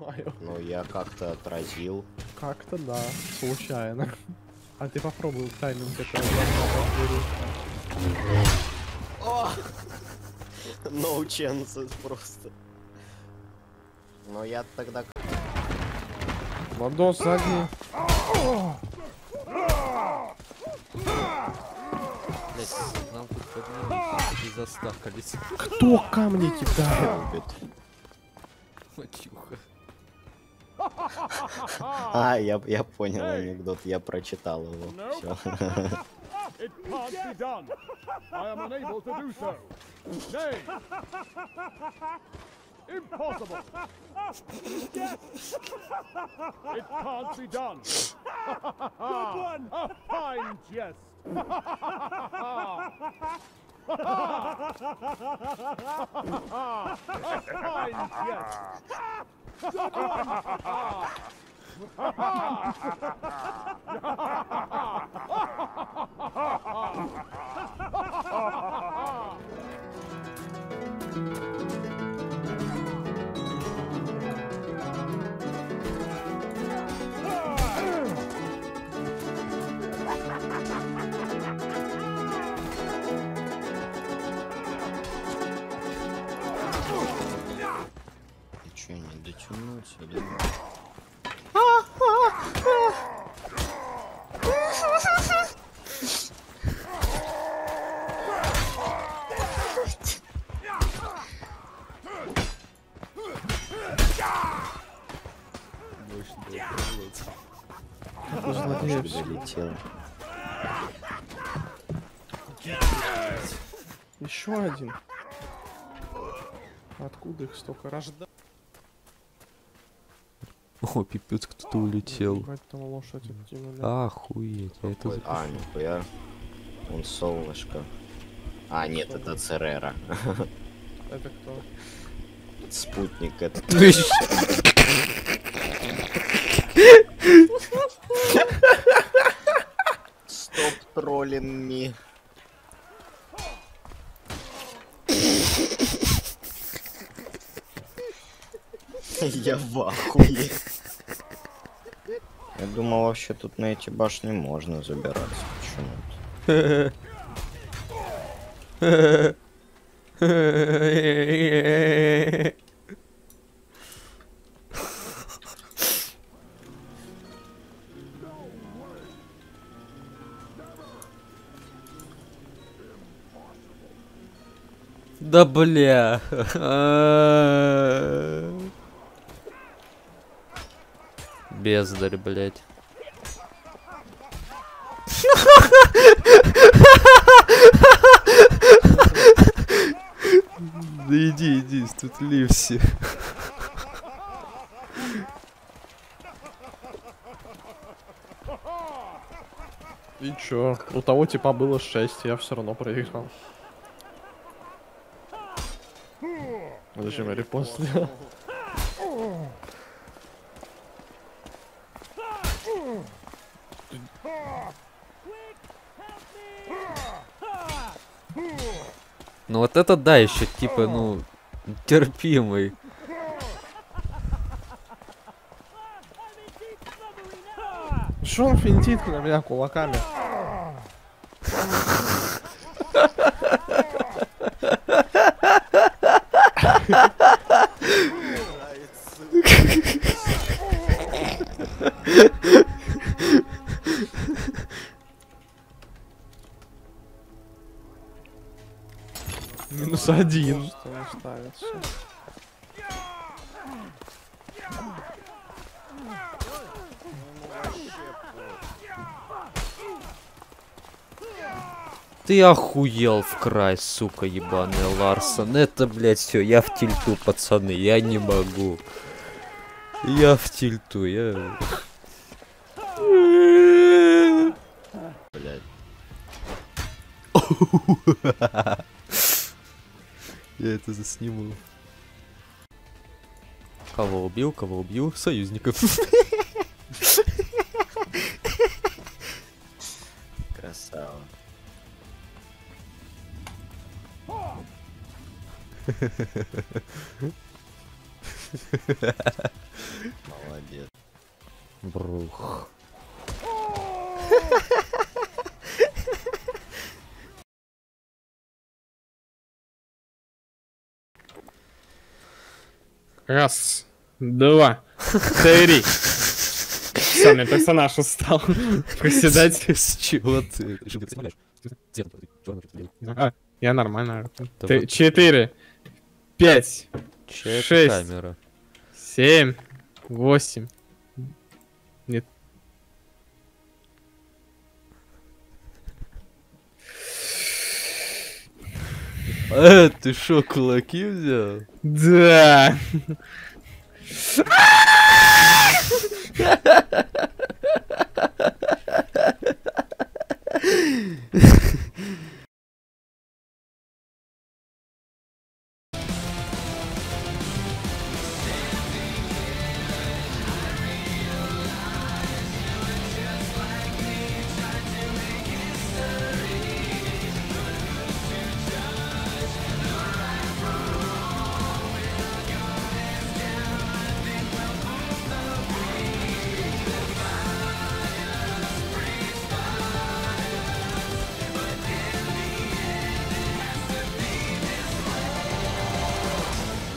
Знаю. Но я как-то отразил. Как-то да, случайно. А ты попробуй тайминг этого говна No chances просто. Но я тогда... Ладос сзади. Блять, нам тут поднимались и застакались. Кто камни кидает? Любит. А, я, я понял анекдот, я прочитал его. Все. It can't be done. I am unable to do so. Nay. Impossible. It can't be done. Good one. A fine jest. A fine jest. Ты дотянулся, да? Мощно было Ты злодеешь. Залетел. Еще один. Откуда их столько рожда? О, пипец, кто-то улетел. Охуеть, я это за- А, нихуя. Он солнышко. А, нет, это Церера. Это кто? Спутник это. Стоп троллин ми. Я в ахуе. Думал, вообще тут на эти башни можно забираться почему-то. Да бля. Бездарь, блять. Да иди, иди, тут Ливси. И чё? У того типа было 6, я все равно проиграл. Зачем я репост сделал? Ну вот это да, еще типа, ну, терпимый. Что он финтит на меня кулаками? Минус один. Ты охуел в край, сука, ебаный Ларсон. Это, блядь, все, я в тильту, пацаны, я не могу. Я в тильту, я... Блять. Я это засниму. Кого убил, кого убил? Союзников. Красава. Молодец. Брух. Раз, два, три. Все, мне персонаж устал приседать. С чего ты? А, я нормально. Четыре, пять, Шесть. семь, восемь. Э, ты шо, кулаки взял? Да.